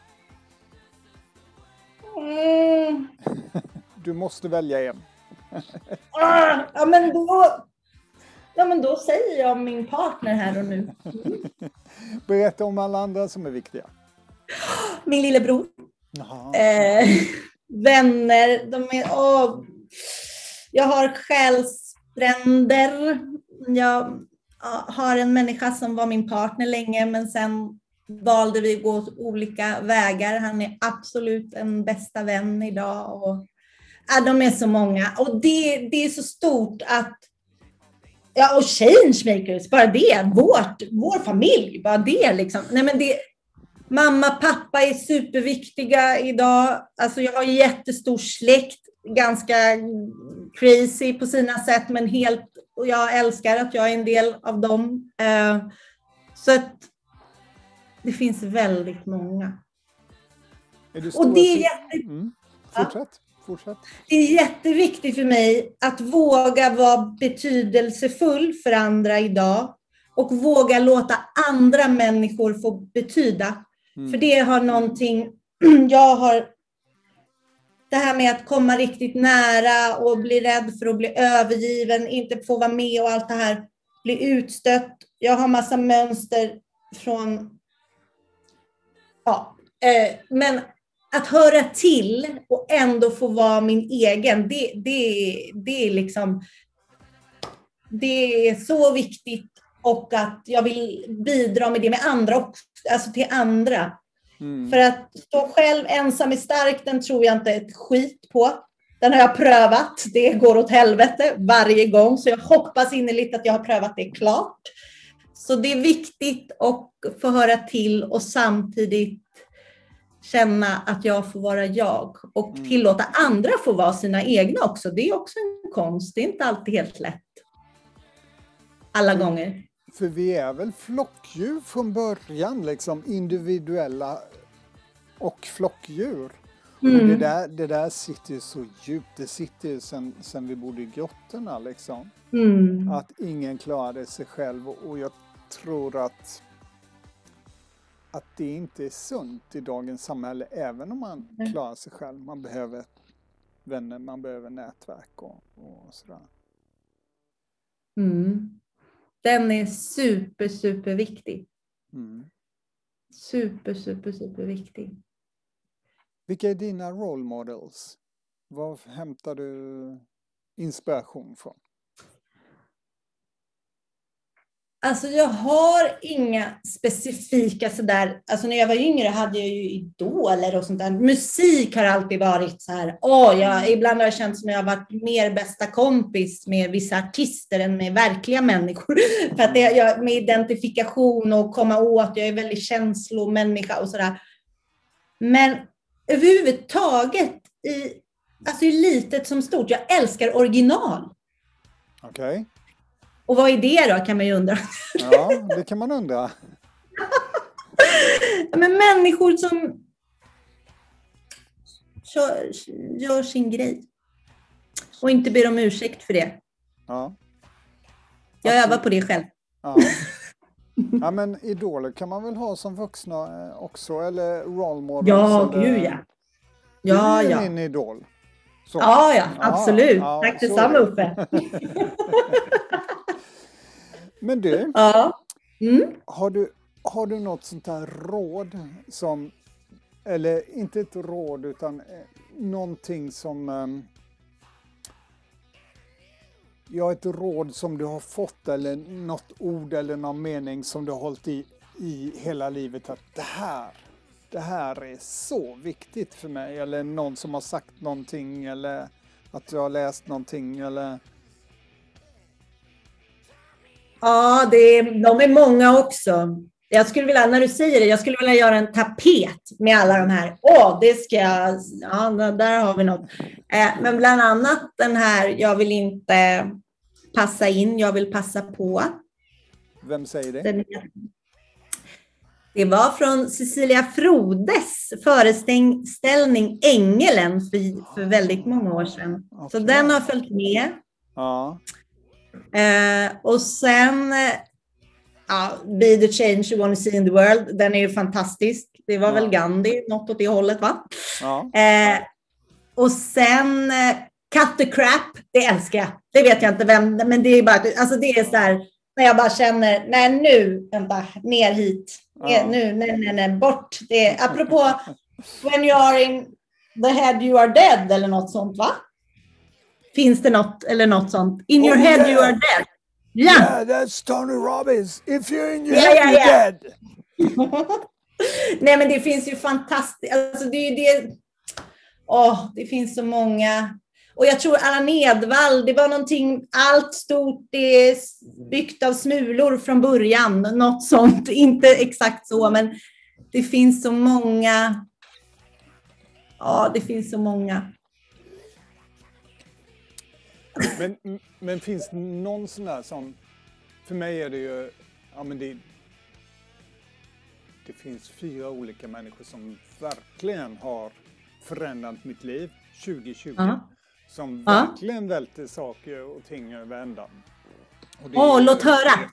Mm. [LAUGHS] Du måste välja en. [LAUGHS] Ah, ja, men då, ja, men då säger jag min partner här och nu. [LAUGHS] Berätta om alla andra som är viktiga. [GASPS] Min lillebror. Eh, vänner. De är, åh, jag har själs stränder. Jag har en människa som var min partner länge, men sen valde vi att gå olika vägar. Han är absolut en bästa vän idag. Och, ja, de är så många. Och det, det är så stort att Ja, och changemakers, bara det. Vårt, vår familj, bara det liksom. Nej, men det, mamma, pappa är superviktiga idag. Alltså jag har jättestor släkt, ganska crazy på sina sätt, men helt, och jag älskar att jag är en del av dem. Eh, så att det finns väldigt många. Och det är, jätte... mm. Fortsätt. Fortsätt. det är jätteviktigt för mig att våga vara betydelsefull för andra idag och våga låta andra människor få betyda. Mm. För det har någonting, [CLEARS THROAT] jag har det här med att komma riktigt nära och bli rädd för att bli övergiven, inte få vara med och allt det här, bli utstött. Jag har massa mönster från... Ja, eh, men att höra till och ändå få vara min egen, det, det, det är liksom... Det är så viktigt och att jag vill bidra med det med andra också, alltså till andra. Mm. För att stå själv ensam är stark, den tror jag inte ett skit på. Den har jag prövat. Det går åt helvete varje gång, så jag hoppas innerligt att jag har prövat det klart. Så det är viktigt att få höra till och samtidigt känna att jag får vara jag och mm. tillåta andra få vara sina egna också. Det är också en konst. Det är inte alltid helt lätt. Alla mm. gånger. För vi är väl flockdjur från början, liksom individuella och flockdjur. Mm. Och det, där, det där sitter ju så djupt, det sitter ju sen, sen vi bodde i grottorna liksom. Mm. Att ingen klarade sig själv och jag tror att att det inte är sunt i dagens samhälle även om man mm. klarar sig själv. Man behöver vänner, man behöver nätverk och, och sådär. Mm. Den är super, super viktig. Mm. Super, super, super viktig. Vilka är dina role models? Var hämtar du inspiration från? Alltså jag har inga specifika sådär, alltså när jag var yngre hade jag ju idoler och sånt där. Musik har alltid varit så här, åh, jag, ibland har jag känt som jag har varit mer bästa kompis med vissa artister än med verkliga människor. [LAUGHS] För att det, jag, med identifikation och komma åt, jag är väldigt känslomänniska och sådär. Men överhuvudtaget, i, alltså i litet som stort, jag älskar original. Okej. Okay. Och vad är det då, kan man ju undra. Ja, det kan man undra. [LAUGHS] Men människor som kör, gör sin grej. Och inte ber om ursäkt för det. Ja. Jag Absolut. övar på det själv. Ja. [LAUGHS] ja, men idoler kan man väl ha som vuxna eh, också, eller role models? Ja, gud ja. Ja, du är ja. min idol. Så. Ja, ja, absolut. Ja, Tack detsamma Uffe. [LAUGHS] Men du, ja. Mm. har du, har du något sånt här råd som, eller inte ett råd utan eh, någonting som um, Ja, ett råd som du har fått eller något ord eller någon mening som du har hållit i, i hela livet att det här, det här är så viktigt för mig eller någon som har sagt någonting eller att du har läst någonting eller Ja, det är, de är många också. Jag skulle vilja, när du säger det, jag skulle vilja göra en tapet med alla de här. Åh, det ska jag, ja, där har vi något. Eh, men bland annat den här, jag vill inte passa in, jag vill passa på. Vem säger det? det var från Cecilia Frodes föreställning Ängeln för, för väldigt många år sedan. Okay. Så den har följt med. Ja. Eh, och sen, eh, ja, Be the change you want to see in the world, den är ju fantastisk. Det var ja. väl Gandhi, något åt det hållet va? Ja. Eh, och sen eh, Cut the crap, det älskar jag. Det vet jag inte vem, men det är bara, alltså det är så här, när jag bara känner, nej nu, vänta, ner hit, ner, nu, nej, nej, nej, bort. Det, apropå when you are in the head you are dead eller något sånt va? Finns det något eller något sånt? In your oh, head yeah. you are dead. Ja. Yeah. yeah, that's Tony Robbins. If you're in your yeah, head you're dead. [LAUGHS] Nej, men det finns ju fantastiskt. Alltså, det, är det, oh, det finns så många. Och jag tror Allan Edwall, det var någonting, allt stort, det är byggt av smulor från början, något sånt. [LAUGHS] Inte exakt så, men det finns så många. Ja, det finns så många. Men, men finns det någon sån där som, för mig är det ju, ja men det, det finns fyra olika människor som verkligen har förändrat mitt liv 2020. Ja. Som Ja. verkligen välter saker och ting över ändan. Åh, ju- låt höra.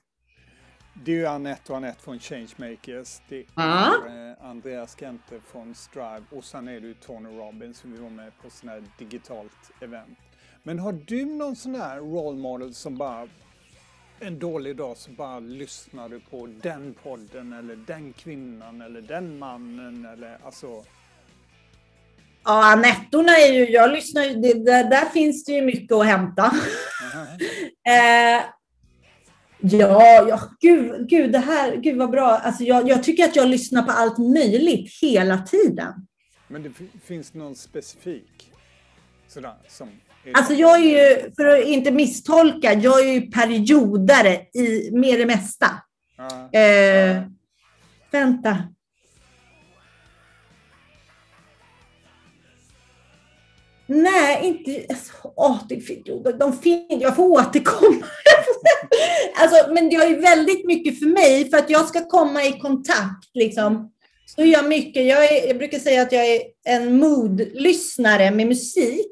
Det är ju Anette och Anette från Changemakers. Det är Ja. eh, Andreas Gente från Strive och sen är det ju Tony Robbins som vi var med på sån här digitalt event. Men har du någon sån här role model som bara en dålig dag så bara lyssnar du på den podden eller den kvinnan eller den mannen eller alltså. Ja, Anettorna är ju, jag lyssnar ju, det, där, där finns det ju mycket att hämta. [LAUGHS] Eh, ja, ja gud, gud, det här, gud vad bra. Alltså jag, jag tycker att jag lyssnar på allt möjligt hela tiden. Men det fi- finns någon specifik sådär som Alltså jag är ju, för att inte misstolka, jag är ju periodare i med det mesta. Ja. Eh, vänta. Nej, inte... Alltså, åh, det, de, fin, jag får återkomma. [LAUGHS] alltså, men det är väldigt mycket för mig, för att jag ska komma i kontakt. Liksom, så jag mycket. Jag, är, jag brukar säga att jag är en mood-lyssnare med musik.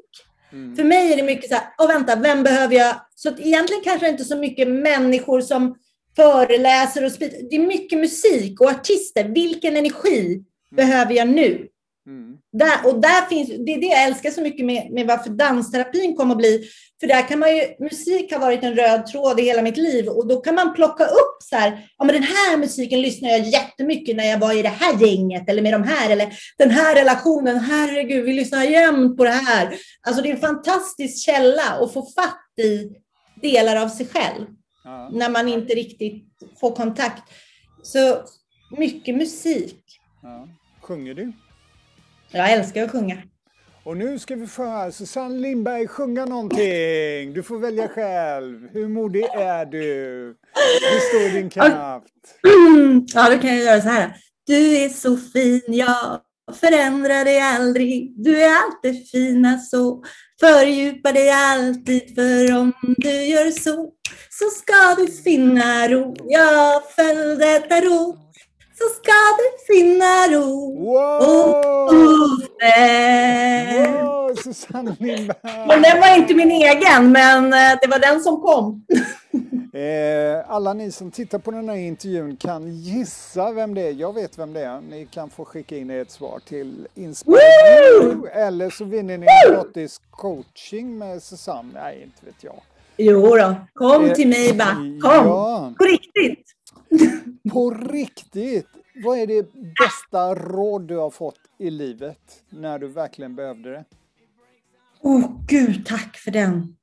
Mm. För mig är det mycket så här, åh vänta, vem behöver jag? Så egentligen kanske det inte är så mycket människor som föreläser och sprider. Det är mycket musik och artister. Vilken energi behöver jag nu? Mm. Där, och där finns, det är det jag älskar så mycket med, med varför dansterapin kom att bli. För där kan man ju, musik har varit en röd tråd i hela mitt liv och då kan man plocka upp så här, ja men den här musiken lyssnar jag jättemycket när jag var i det här gänget eller med de här eller den här relationen, herregud vi lyssnar jämt på det här. Alltså det är en fantastisk källa att få fatt i delar av sig själv Ja. när man inte riktigt får kontakt. Så mycket musik. Ja. Sjunger du? Jag älskar att sjunga. Och nu ska vi få höra Susanne Lindberg sjunga någonting. Du får välja själv. Hur modig är du? Hur står din kraft? Ja, då kan jag göra så här. Du är så fin, jag förändrar dig aldrig. Du är alltid fina så. Fördjupa dig alltid, för om du gör så så ska du finna ro. Ja, följ detta råd så ska du finna ro. Wow! Ove. Wow, Susanne Lindberg! Men den var inte min egen, men eh, det var den som kom. [LAUGHS] Eh, alla ni som tittar på den här intervjun kan gissa vem det är. Jag vet vem det är. Ni kan få skicka in ett svar till Inspire eller så vinner ni en gratis coaching med Susanne. Nej, inte vet jag. Jo då, kom Eh, till mig bara. Kom! Ja, På riktigt. [LAUGHS] på riktigt. Vad är det bästa råd du har fått i livet när du verkligen behövde det? Åh oh, gud, tack för den.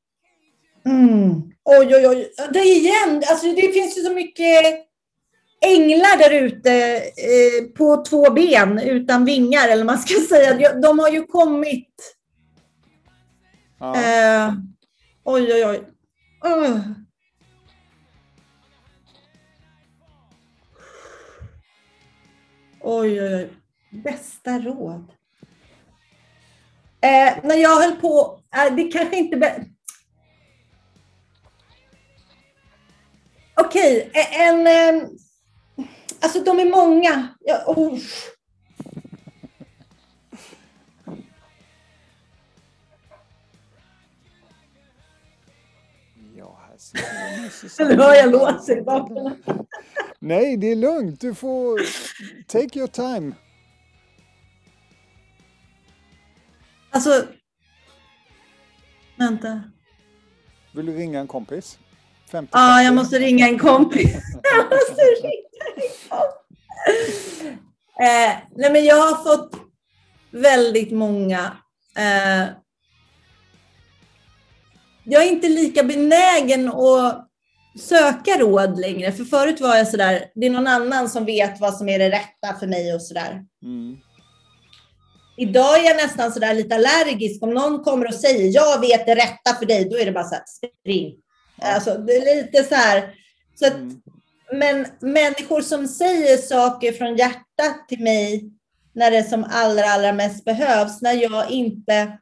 Mm. Oj, oj, oj. Det är igen, alltså det finns ju så mycket änglar där ute eh, på två ben utan vingar, eller man ska [LAUGHS] säga. De har ju kommit. Ja. Eh, oj, oj, oj. Ugh. Oj, oj, oj. Bästa råd. Eh, när jag höll på, eh, det kanske inte... Okej, eh, en... Eh, alltså de är många. Ja, oh. Ja, här Susanne Eller hör jag låter i bakgrunden? Nej, det är lugnt. Du får take your time. Alltså... Vänta. Vill du ringa en kompis? 50 Ja, jag måste ringa en kompis. [LAUGHS] Jag måste ringa en kompis. Eh, nej, men jag har fått väldigt många. Eh, jag är inte lika benägen att söka råd längre. För förut var jag sådär, det är någon annan som vet vad som är det rätta för mig och sådär. Mm. idag är jag nästan sådär lite allergisk. Om någon kommer och säger jag vet det rätta för dig, då är det bara så här, spring. Alltså, det är lite så här. Så att, Mm. Men människor som säger saker från hjärtat till mig när det som allra, allra mest behövs, när jag inte...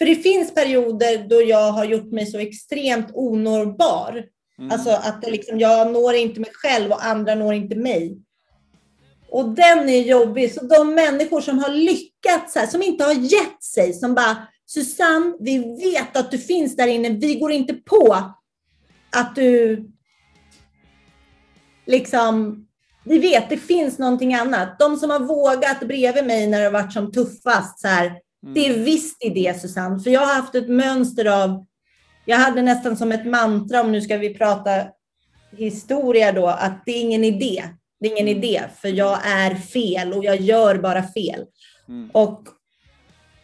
För det finns perioder då jag har gjort mig så extremt onårbar. Mm. Alltså att det liksom, jag når inte mig själv och andra når inte mig. Och den är jobbig. Så de människor som har lyckats, här, som inte har gett sig, som bara Susanne, vi vet att du finns där inne. Vi går inte på att du liksom, vi vet, det finns någonting annat. De som har vågat bredvid mig när det har varit som tuffast, så här, Mm. det är visst idé Susanne. För jag har haft ett mönster av, jag hade nästan som ett mantra, om nu ska vi prata historia då, att det är ingen idé. Det är ingen Mm. idé, för jag är fel och jag gör bara fel. Mm. Och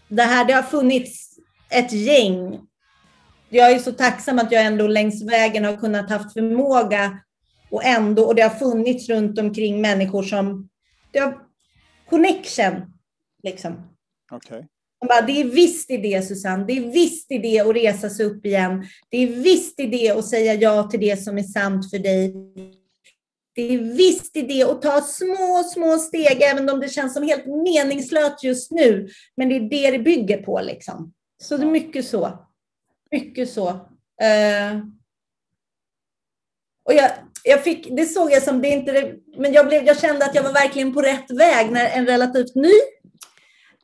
det här, det har funnits ett gäng. Jag är så tacksam att jag ändå längs vägen har kunnat haft förmåga och ändå, och det har funnits runt omkring människor som, det har connection, liksom. Okej. De bara, det är visst idé Susanne, det är visst idé att resa sig upp igen. Det är visst idé att säga ja till det som är sant för dig. Det är visst idé att ta små, små steg, även om det känns som helt meningslöst just nu. Men det är det det bygger på liksom. Så det är mycket så. Mycket så. Eh, och jag, jag fick, det såg jag som, det inte men jag, blev, jag kände att jag var verkligen på rätt väg när en relativt ny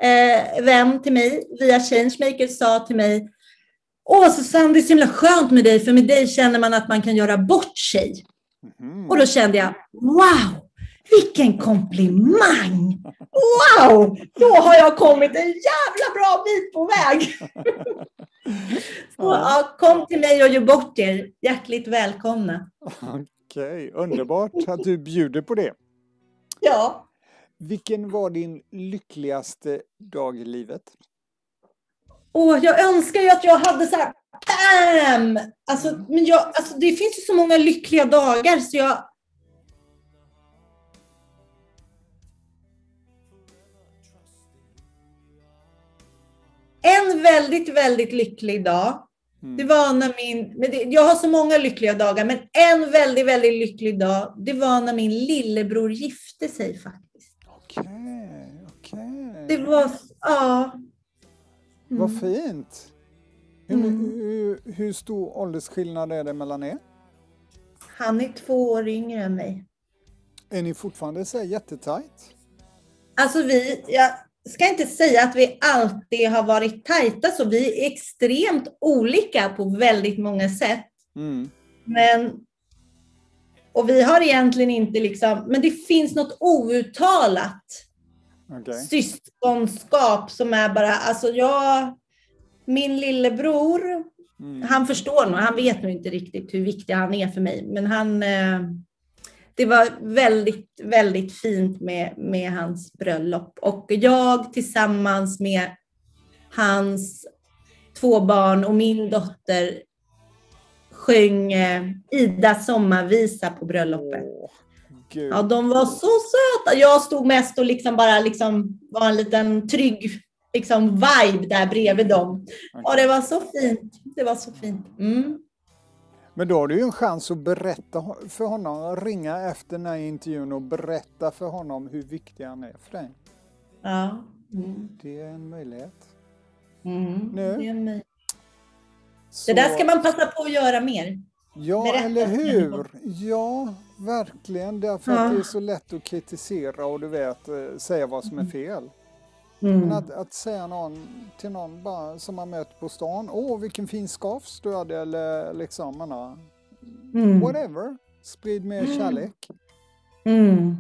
eh, vän till mig via Changemaker sa till mig Åh Susanne, det är så himla skönt med dig, för med dig känner man att man kan göra bort sig. Mhm. Och då kände jag, wow, vilken komplimang! Wow, då har jag kommit en jävla bra bit på väg. [LAUGHS] Så, ja, kom till mig och gör bort er. Hjärtligt välkomna. Okej, underbart att du bjuder på det. Ja. Vilken var din lyckligaste dag i livet? Åh, jag önskar ju att jag hade så här, bam! Alltså, men jag, alltså, det finns ju så många lyckliga dagar så jag... En väldigt, väldigt lycklig dag, Mm. det var när min... Men det, jag har så många lyckliga dagar, men en väldigt, väldigt lycklig dag, det var när min lillebror gifte sig faktiskt. Okej, okej. Det var... Ja. Vad Mm. fint. Hur, Mm. hur, hur stor åldersskillnad är det mellan er? Han är två år yngre än mig. Är ni fortfarande så här jättetajt? Alltså vi, jag ska inte säga att vi alltid har varit tajta så. Vi är extremt olika på väldigt många sätt. Mm. Men, och vi har egentligen inte liksom, men det finns något outtalat Okej. syskonskap som är bara, alltså jag, min lillebror, Mm. han förstår nog, han vet nog inte riktigt hur viktig han är för mig, men han, eh, det var väldigt, väldigt fint med, med hans bröllop. Och jag tillsammans med hans två barn och min dotter sjöng eh, Idas sommarvisa på bröllopet. Åh. Ja, de var så söta. Jag stod mest och liksom bara liksom var en liten trygg liksom vibe där bredvid dem. Och det var så fint. Det var så fint. Mm. Men då har du ju en chans att berätta för honom, ringa efter den här intervjun och berätta för honom hur viktig han är för dig. Ja. Mm. Det är en möjlighet. Mm. Nu. Så, det där ska man passa på att göra mer. Ja, berätta eller hur? Ja, verkligen. Därför Ja. att det är så lätt att kritisera och du vet, eh, säga vad som är fel. Mm. Men att, att säga någon, till någon bara, som man möter på stan, åh vilken fin skafs du hade eller liksom, man Mm. whatever. Sprid mer kärlek. Mm.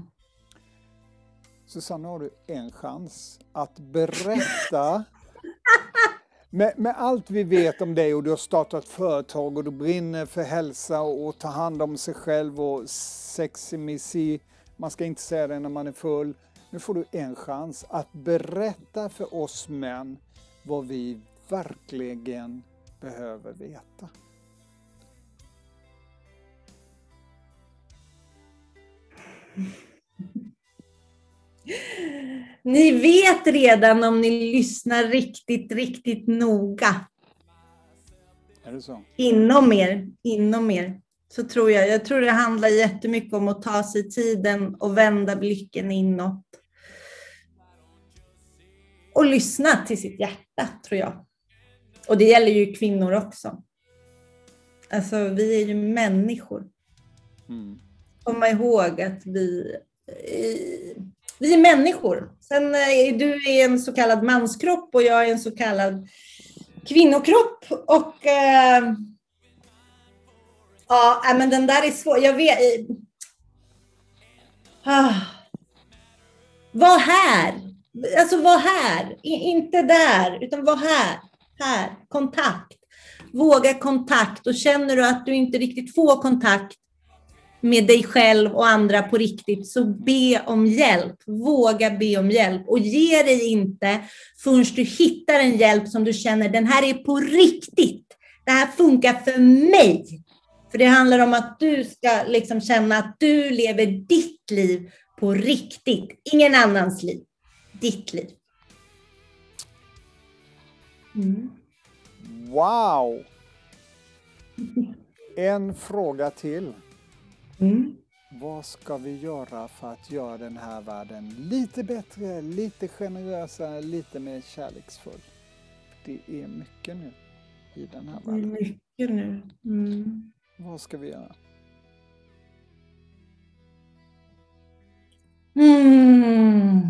Susanne, har du en chans att berätta [LAUGHS] med, med allt vi vet om dig och du har startat företag och du brinner för hälsa och, och ta hand om sig själv och seximisi. Man ska inte säga det när man är full. Nu får du en chans att berätta för oss män vad vi verkligen behöver veta. Ni vet redan om ni lyssnar riktigt, riktigt noga. Är det så? Inom er, inom er. Så tror jag. Jag tror det handlar jättemycket om att ta sig tiden och vända blicken inåt. Och lyssna till sitt hjärta, tror jag. Och det gäller ju kvinnor också. Alltså, vi är ju människor. Mm. Komma ihåg att vi, vi är människor. Sen eh, är du är en så kallad manskropp och jag är en så kallad kvinnokropp. Och eh, ja, men den där är svår. Jag vet. Eh, ah. Var här. Alltså var här. Inte där, utan var här. Här. Kontakt. Våga kontakt. Och känner du att du inte riktigt får kontakt med dig själv och andra på riktigt, så be om hjälp. Våga be om hjälp och ge dig inte förrän du hittar en hjälp som du känner, den här är på riktigt. Det här funkar för mig. För det handlar om att du ska liksom känna att du lever ditt liv på riktigt. Ingen annans liv. Ditt liv. Mm. Wow! En fråga till. Mm. Vad ska vi göra för att göra den här världen lite bättre, lite generösare, lite mer kärleksfull? Det är mycket nu i den här världen. Mycket nu. Mm. Vad ska vi göra? Mm.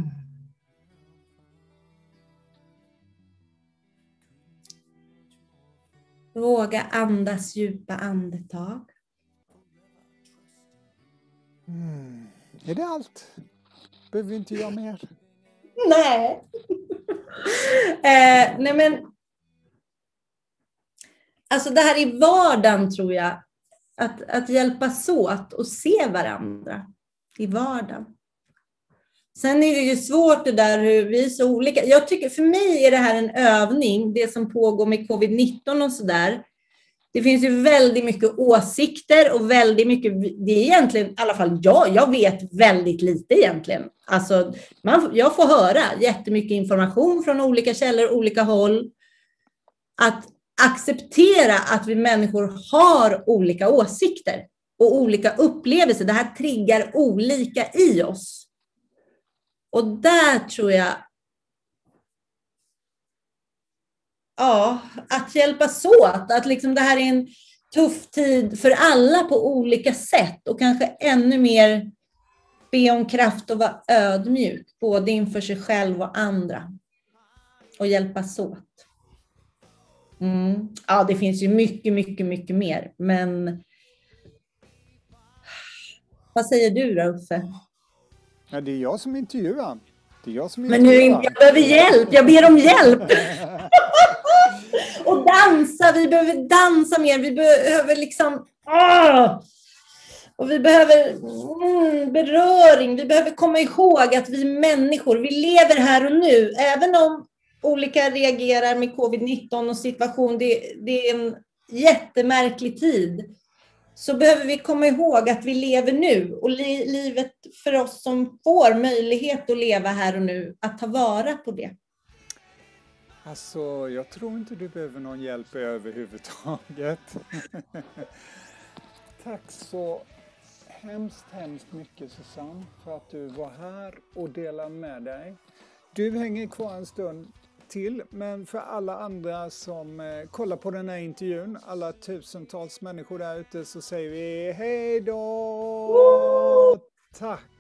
Våga andas djupa andetag. Mm. Är det allt? Behöver vi inte göra mer? Nej. [LAUGHS] eh, nej men. Alltså det här i vardagen tror jag. Att, att hjälpas åt och se varandra i vardagen. Sen är det ju svårt det där hur vi är så olika. Jag tycker för mig är det här en övning, det som pågår med covid-19 och sådär. Det finns ju väldigt mycket åsikter och väldigt mycket, det är egentligen, i alla fall jag, jag vet väldigt lite egentligen. Alltså, man, jag får höra jättemycket information från olika källor, olika håll. Att acceptera att vi människor har olika åsikter och olika upplevelser. Det här triggar olika i oss. Och där tror jag ja, att hjälpas åt. Att liksom det här är en tuff tid för alla på olika sätt och kanske ännu mer be om kraft och vara ödmjuk, både inför sig själv och andra. Och hjälpas åt. Mm. Ja, det finns ju mycket, mycket, mycket mer, men vad säger du då, Uffe? Ja, det är jag som intervjuar. Det är jag som intervjuar. Men nu, jag behöver hjälp. Jag ber om hjälp. [LAUGHS] och dansa. Vi behöver dansa mer. Vi behöver liksom... Åh! Och vi behöver mm, beröring. Vi behöver komma ihåg att vi är människor, vi lever här och nu. Även om olika reagerar med covid-19 och situation, det, det är en jättemärklig tid så behöver vi komma ihåg att vi lever nu och li livet för oss som får möjlighet att leva här och nu, att ta vara på det. Alltså, jag tror inte du behöver någon hjälp överhuvudtaget. [LAUGHS] Tack så hemskt, hemskt mycket Susanne för att du var här och delade med dig. Du hänger kvar en stund till, men för alla andra som eh, kollar på den här intervjun, alla tusentals människor där ute, så säger vi hej då! Tack!